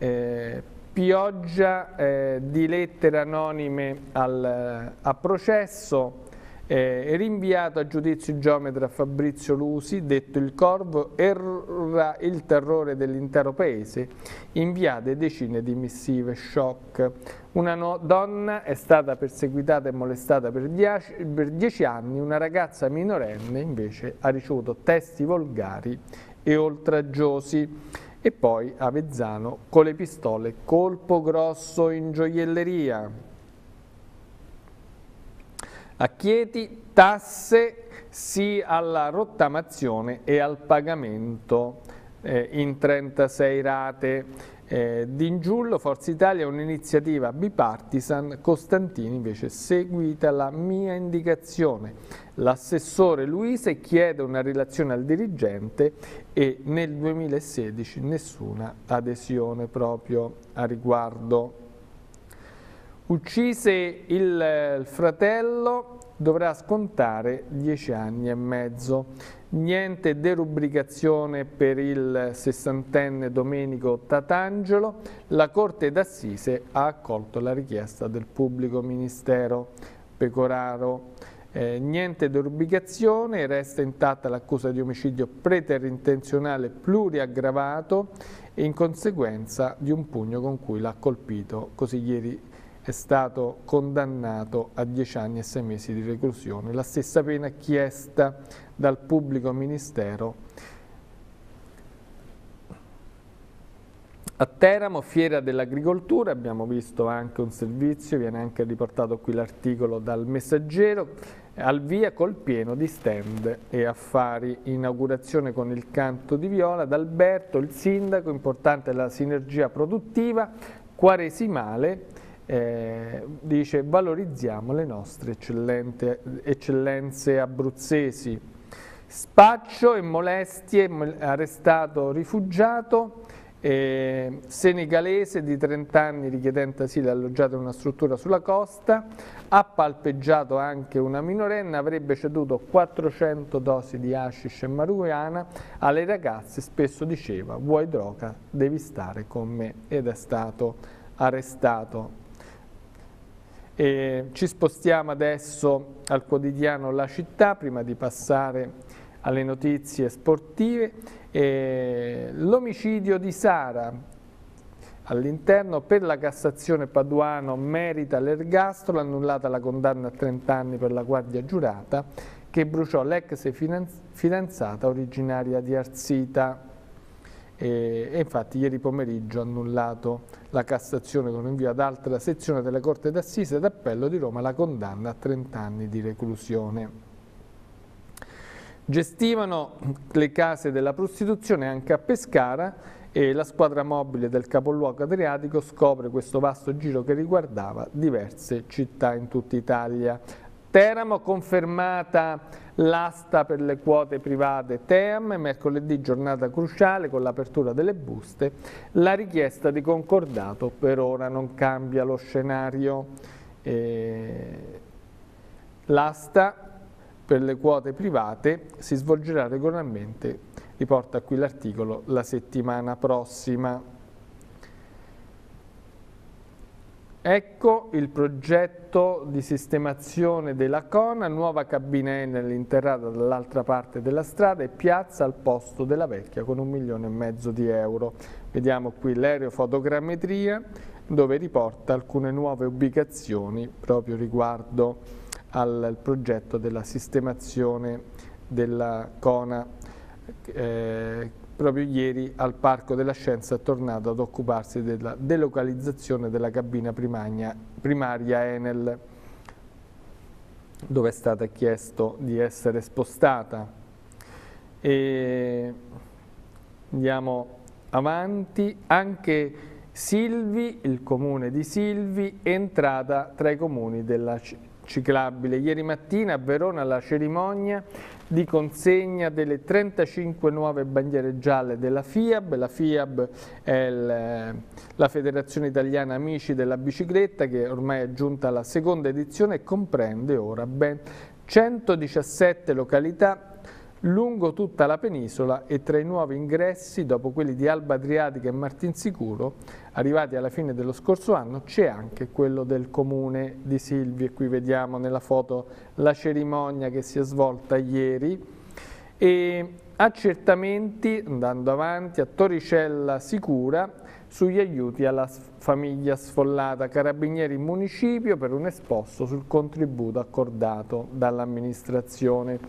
eh, pioggia eh, di lettere anonime al, a processo, eh, rinviato a giudizio geometra Fabrizio Lusi, detto il Corvo, era il terrore dell'intero paese, inviate decine di missive shock. Una no donna è stata perseguitata e molestata per dieci, per dieci anni, una ragazza minorenne invece ha ricevuto testi volgari e oltraggiosi e poi Avezzano con le pistole, colpo grosso in gioielleria. A Chieti tasse sì alla rottamazione e al pagamento eh, in 36 rate eh, Dingiullo, Forza Italia, un'iniziativa bipartisan, Costantini invece seguita la mia indicazione. L'assessore Luise chiede una relazione al dirigente e nel 2016 nessuna adesione proprio a riguardo. Uccise il fratello, dovrà scontare dieci anni e mezzo. Niente derubricazione per il sessantenne Domenico Tatangelo. La Corte d'Assise ha accolto la richiesta del pubblico ministero Pecoraro. Eh, niente derubricazione, resta intatta l'accusa di omicidio preterintenzionale pluriaggravato in conseguenza di un pugno con cui l'ha colpito, così ieri è stato condannato a 10 anni e 6 mesi di reclusione, la stessa pena chiesta dal pubblico ministero. A Teramo, fiera dell'agricoltura, abbiamo visto anche un servizio, viene anche riportato qui l'articolo dal messaggero, al via col pieno di stand e affari, inaugurazione con il canto di viola, d'Alberto, il sindaco, importante la sinergia produttiva, quaresimale, eh, dice valorizziamo le nostre eccellenze abruzzesi. Spaccio e molestie, arrestato rifugiato, eh, senegalese di 30 anni richiedente asilo alloggiato in una struttura sulla costa, ha palpeggiato anche una minorenne, avrebbe ceduto 400 dosi di hashish e marijuana alle ragazze, spesso diceva vuoi droga, devi stare con me. Ed è stato arrestato e ci spostiamo adesso al quotidiano La Città prima di passare alle notizie sportive. L'omicidio di Sara all'interno per la Cassazione Paduano merita l'ergastolo, annullata la condanna a 30 anni per la guardia giurata che bruciò l'ex fidanzata originaria di Arsita e, e infatti ieri pomeriggio ha annullato la Cassazione con invio ad altra sezione della Corte d'Assise d'Appello di Roma la condanna a 30 anni di reclusione. Gestivano le case della prostituzione anche a Pescara e la squadra mobile del capoluogo adriatico scopre questo vasto giro che riguardava diverse città in tutta Italia. Teramo confermata l'asta per le quote private TEAM, mercoledì giornata cruciale con l'apertura delle buste, la richiesta di concordato per ora non cambia lo scenario. Eh, l'asta per le quote private si svolgerà regolarmente, riporta qui l'articolo, la settimana prossima. Ecco il progetto di sistemazione della Cona, nuova cabina Enel interrata dall'altra parte della strada e piazza al posto della vecchia con un milione e mezzo di euro. Vediamo qui l'aerofotogrammetria dove riporta alcune nuove ubicazioni proprio riguardo al progetto della sistemazione della Cona eh, proprio ieri al Parco della Scienza è tornato ad occuparsi della delocalizzazione della cabina primaria, primaria Enel dove è stata chiesto di essere spostata. E andiamo avanti, anche Silvi, il comune di Silvi, è entrata tra i comuni della ciclabile. Ieri mattina a Verona la cerimonia di consegna delle 35 nuove bandiere gialle della FIAB. La FIAB è la Federazione Italiana Amici della Bicicletta che ormai è giunta alla seconda edizione e comprende ora ben 117 località lungo tutta la penisola e tra i nuovi ingressi, dopo quelli di Alba Adriatica e Martinsicuro, arrivati alla fine dello scorso anno, c'è anche quello del comune di Silvi e qui vediamo nella foto la cerimonia che si è svolta ieri. E accertamenti, andando avanti, a Torricella Sicura sugli aiuti alla famiglia sfollata. Carabinieri Municipio per un esposto sul contributo accordato dall'amministrazione.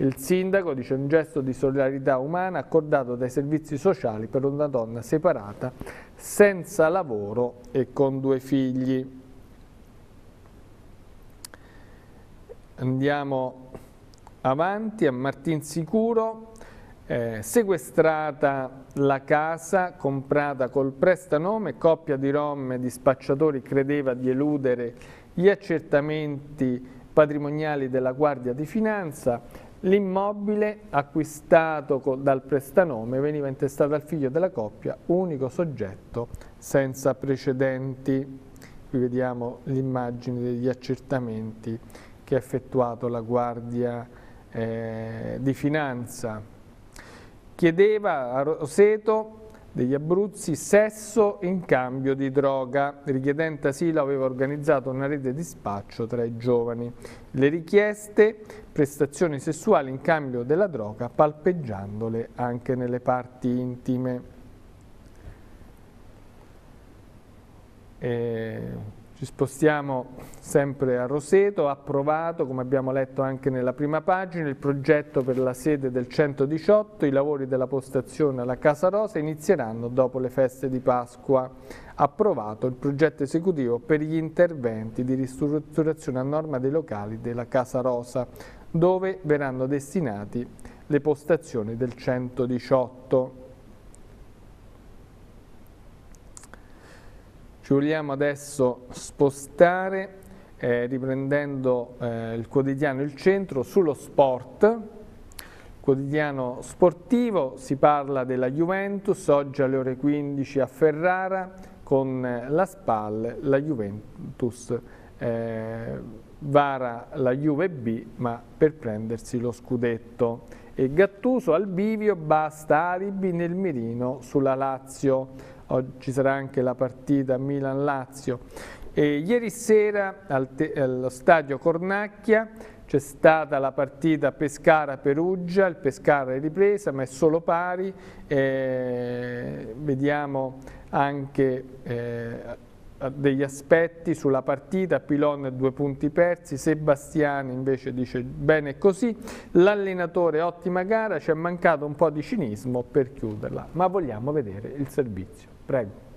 Il sindaco dice un gesto di solidarietà umana accordato dai servizi sociali per una donna separata, senza lavoro e con due figli. Andiamo avanti a Martinsicuro, eh, sequestrata la casa comprata col prestanome, coppia di rom di spacciatori credeva di eludere gli accertamenti patrimoniali della Guardia di Finanza, L'immobile acquistato dal prestanome veniva intestato al figlio della coppia, unico soggetto senza precedenti. Qui vediamo l'immagine degli accertamenti che ha effettuato la Guardia eh, di Finanza. Chiedeva a Roseto degli Abruzzi sesso in cambio di droga. Richiedente asilo aveva organizzato una rete di spaccio tra i giovani. Le richieste, prestazioni sessuali in cambio della droga, palpeggiandole anche nelle parti intime. E ci spostiamo sempre a Roseto, approvato, come abbiamo letto anche nella prima pagina, il progetto per la sede del 118, i lavori della postazione alla Casa Rosa inizieranno dopo le feste di Pasqua. Approvato il progetto esecutivo per gli interventi di ristrutturazione a norma dei locali della Casa Rosa, dove verranno destinati le postazioni del 118. Ci vogliamo adesso spostare, eh, riprendendo eh, il quotidiano Il Centro, sullo sport. Quotidiano sportivo, si parla della Juventus, oggi alle ore 15 a Ferrara con eh, la SPAL, la Juventus. Eh, vara la Juve B ma per prendersi lo scudetto. E Gattuso al bivio basta alibi nel mirino sulla Lazio oggi sarà anche la partita Milan-Lazio. ieri sera al allo stadio Cornacchia c'è stata la partita Pescara-Perugia, il Pescara è ripresa ma è solo pari, eh, vediamo anche eh, degli aspetti sulla partita, Pilon due punti persi, Sebastiani invece dice bene così, l'allenatore ottima gara, ci è mancato un po' di cinismo per chiuderla, ma vogliamo vedere il servizio. Prego.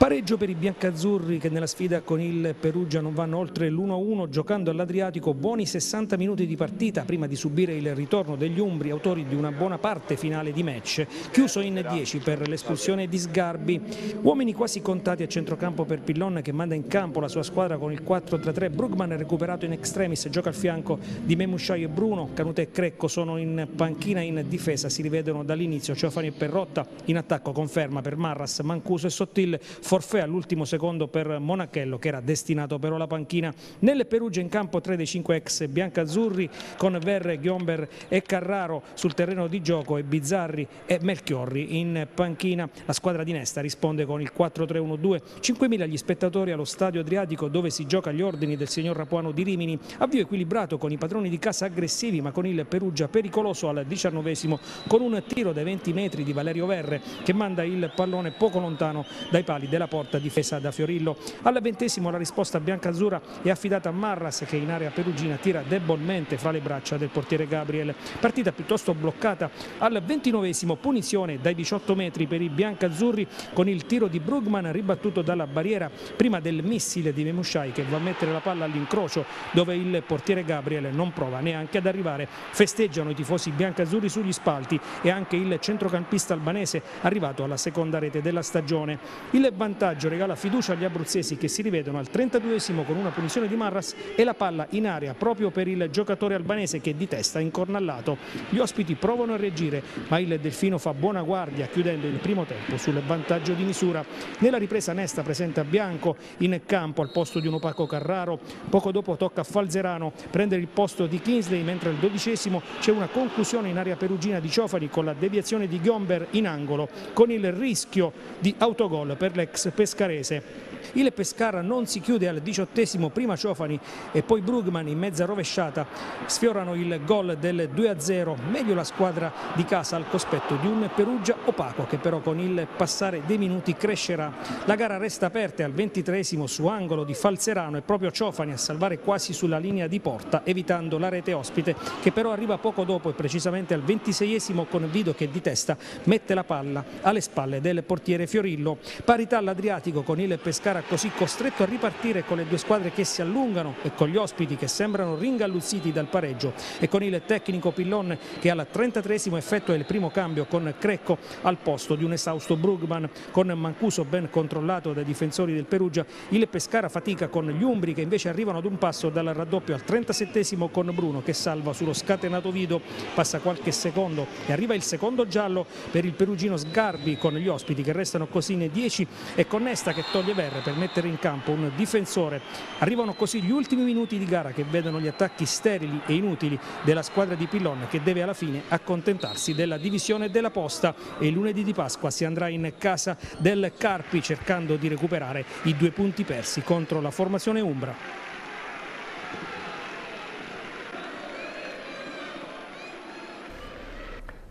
Pareggio per i biancazzurri che nella sfida con il Perugia non vanno oltre l'1-1 giocando all'Adriatico. Buoni 60 minuti di partita prima di subire il ritorno degli Umbri autori di una buona parte finale di match. Chiuso in 10 per l'espulsione di Sgarbi. Uomini quasi contati a centrocampo per Pillon che manda in campo la sua squadra con il 4-3-3 Brugman recuperato in extremis gioca al fianco di Memusciai e Bruno. Canute e Crecco sono in panchina in difesa si rivedono dall'inizio. Ciofani e Perrotta in attacco conferma per Marras Mancuso e Sottil forfè all'ultimo secondo per Monachello che era destinato però alla panchina. Nelle Perugia in campo tre dei cinque ex biancazzurri con Verre, Ghiomber e Carraro sul terreno di gioco e Bizzarri e Melchiorri in panchina. La squadra di Nesta risponde con il 4-3-1-2. 5.000 gli spettatori allo stadio Adriatico dove si gioca agli ordini del signor Rapuano di Rimini. Avvio equilibrato con i padroni di casa aggressivi ma con il Perugia pericoloso al diciannovesimo con un tiro dai 20 metri di Valerio Verre che manda il pallone poco lontano dai pali della della porta difesa da Fiorillo. Al ventesimo la risposta biancazzurra è affidata a Marras che in area perugina tira debolmente fra le braccia del portiere Gabriel. Partita piuttosto bloccata al ventinovesimo punizione dai 18 metri per i biancazzurri con il tiro di Brugman ribattuto dalla barriera prima del missile di Memushai che va a mettere la palla all'incrocio dove il portiere Gabriel non prova neanche ad arrivare. Festeggiano i tifosi biancazzurri sugli spalti e anche il centrocampista albanese arrivato alla seconda rete della stagione. Il vantaggio regala fiducia agli abruzzesi che si rivedono al 32esimo con una punizione di Marras e la palla in aria proprio per il giocatore albanese che di testa è incornallato. Gli ospiti provano a reagire ma il Delfino fa buona guardia chiudendo il primo tempo sul vantaggio di misura. Nella ripresa Nesta presenta Bianco in campo al posto di un opaco Carraro. Poco dopo tocca a Falzerano prendere il posto di Kingsley mentre al dodicesimo c'è una conclusione in area perugina di Ciofani con la deviazione di Gomber in angolo con il rischio di autogol per l'ex pescarese. Il Pescara non si chiude al diciottesimo, prima Ciofani e poi Brugman in mezza rovesciata sfiorano il gol del 2-0, meglio la squadra di casa al cospetto di un Perugia opaco che però con il passare dei minuti crescerà. La gara resta aperta al ventitresimo su angolo di Falzerano e proprio Ciofani a salvare quasi sulla linea di porta evitando la rete ospite che però arriva poco dopo e precisamente al ventiseiesimo con Vido che di testa mette la palla alle spalle del portiere Fiorillo. Parità all'Adriatico con il Pescara così costretto a ripartire con le due squadre che si allungano e con gli ospiti che sembrano ringalluzziti dal pareggio e con il tecnico Pillon che al 33esimo effettua il primo cambio con Crecco al posto di un esausto Brugman. Con Mancuso ben controllato dai difensori del Perugia il Pescara fatica con gli Umbri che invece arrivano ad un passo dal raddoppio al 37esimo con Bruno che salva sullo scatenato Vido. Passa qualche secondo e arriva il secondo giallo per il perugino Sgarbi con gli ospiti che restano così nei 10 e con Nesta che toglie Verre per mettere in campo un difensore. Arrivano così gli ultimi minuti di gara che vedono gli attacchi sterili e inutili della squadra di Pillon che deve alla fine accontentarsi della divisione della posta e lunedì di Pasqua si andrà in casa del Carpi cercando di recuperare i due punti persi contro la formazione Umbra.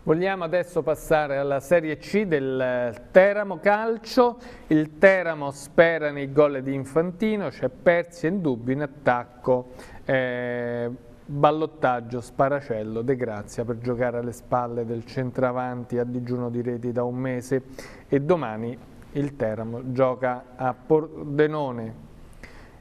Vogliamo adesso passare alla Serie C del Teramo Calcio. Il Teramo spera nei gol di Infantino, c'è Persi e Dubbio in attacco. Eh, ballottaggio Sparacello De Grazia per giocare alle spalle del centravanti a digiuno di reti da un mese e domani il Teramo gioca a Pordenone.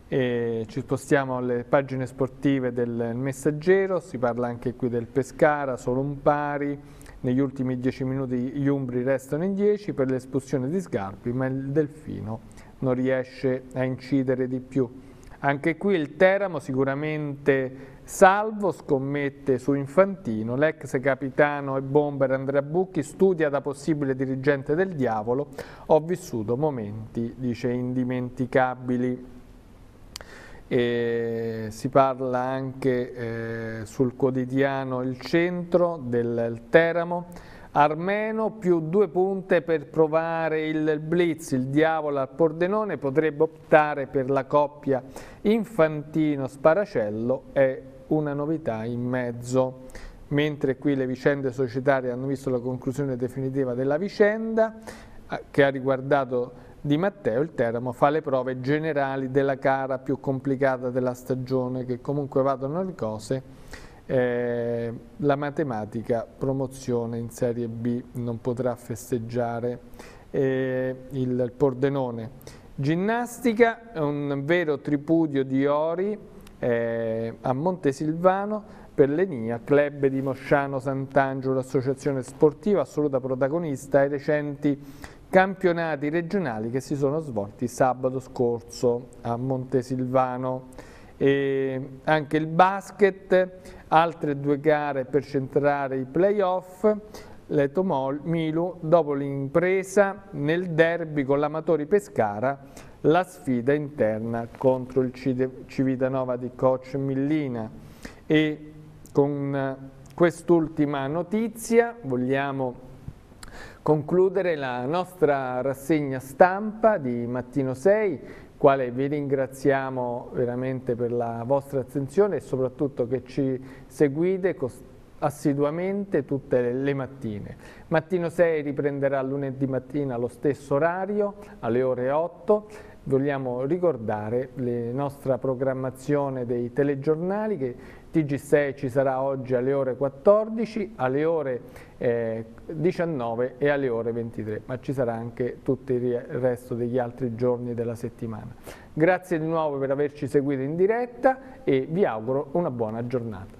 E ci spostiamo alle pagine sportive del Messaggero, si parla anche qui del Pescara, solo un pari, negli ultimi dieci minuti gli Umbri restano in dieci per l'espulsione di Sgarbi, ma il Delfino non riesce a incidere di più. Anche qui il Teramo sicuramente salvo, scommette su Infantino, l'ex capitano e bomber Andrea Bucchi studia da possibile dirigente del diavolo, ho vissuto momenti, dice, indimenticabili. E si parla anche eh, sul quotidiano Il Centro del Teramo, Armeno più due punte per provare il blitz, il diavolo al Pordenone potrebbe optare per la coppia Infantino-Sparacello e una novità in mezzo. Mentre qui le vicende societarie hanno visto la conclusione definitiva della vicenda eh, che ha riguardato di Matteo, il Teramo fa le prove generali della gara più complicata della stagione, che comunque vadano le cose. Eh, la matematica promozione in Serie B non potrà festeggiare eh, il Pordenone. Ginnastica, un vero tripudio di ori eh, a Montesilvano per l'Enia, club di Mosciano Sant'Angelo, associazione sportiva assoluta protagonista ai recenti campionati regionali che si sono svolti sabato scorso a Montesilvano. E anche il basket, altre due gare per centrare i playoff, Leto Milu dopo l'impresa nel derby con l'Amatori Pescara la sfida interna contro il Civitanova di coach Millina e con quest'ultima notizia vogliamo concludere la nostra rassegna stampa di Mattino 6, quale vi ringraziamo veramente per la vostra attenzione e soprattutto che ci seguite assiduamente tutte le mattine. Mattino 6 riprenderà lunedì mattina allo stesso orario, alle ore 8. Vogliamo ricordare la nostra programmazione dei telegiornali che TG6 ci sarà oggi alle ore 14, alle ore eh, 19 e alle ore 23, ma ci sarà anche tutto il resto degli altri giorni della settimana. Grazie di nuovo per averci seguito in diretta e vi auguro una buona giornata.